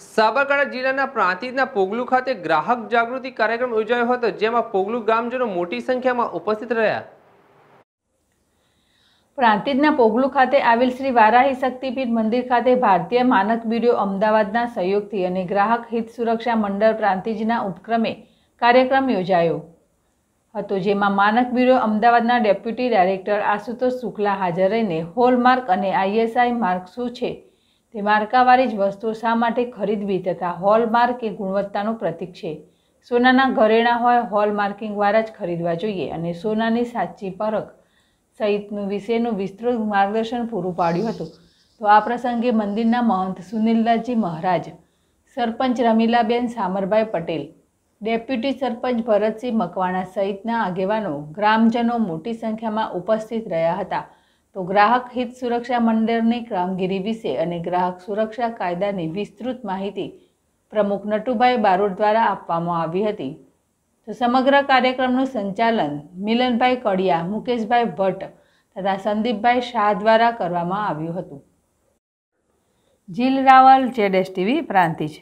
સાબરકાંઠા જિલ્લાના પ્રાંતિજના પોગલુ ખાતે ગ્રાહક જાગૃતિ કાર્યક્રમ યોજાયો હતો, જેમાં પોગલુ ગામજનો મોટી સંખ્યામાં ઉપસ્થિત રહ્યા. પ્રાંતિજના પોગલુ ખાતે આવેલ શ્રી વારાહી શક્તિપીઠ મંદિર ખાતે ભારતીય માનક બ્યુરો અમદાવાદના સહયોગથી અને ગ્રાહક હિત સુરક્ષા મંડળ પ્રાંતિજના ઉપક્રમે કાર્યક્રમ યોજાયો હતો, જેમાં માનક બ્યુરો અમદાવાદના ડેપ્યુટી ડાયરેક્ટર આશુતોષ શુક્લા હાજર રહીને હોલમાર્ક અને આઈએસઆઈ માર્ક શું છે તે માર્કાવાળી જ વસ્તુઓ શા માટે ખરીદવી તથા હોલમાર્ક એ ગુણવત્તાનું પ્રતીક છે? સોનાના ઘરેણાં હોય હોલમાર્કિંગવાળા જ ખરીદવા જોઈએ અને સોનાની સાચી પરખ સહિતનું વિશેનું વિસ્તૃત માર્ગદર્શન પૂરું પાડ્યું હતું. તો આ પ્રસંગે મંદિરના મહંત સુનિલદાસજી મહારાજ, સરપંચ રમીલાબેન સામરભાઈ પટેલ, ડેપ્યુટી સરપંચ ભરતસિંહ મકવાણા સહિતના આગેવાનો, ગ્રામજનો મોટી સંખ્યામાં ઉપસ્થિત રહ્યા હતા. તો ગ્રાહક હિત સુરક્ષા મંડળની કામગીરી વિશે અને ગ્રાહક સુરક્ષા કાયદાની વિસ્તૃત માહિતી પ્રમુખ નટુભાઈ બારોટ દ્વારા આપવામાં આવી હતી. તો સમગ્ર કાર્યક્રમનું સંચાલન મિલનભાઈ કડિયા, મુકેશભાઈ ભટ્ટ તથા સંદીપભાઈ શાહ દ્વારા કરવામાં આવ્યું હતું. જીલ રાવલ, જેડેશ ટીવી, પ્રાંતિજ.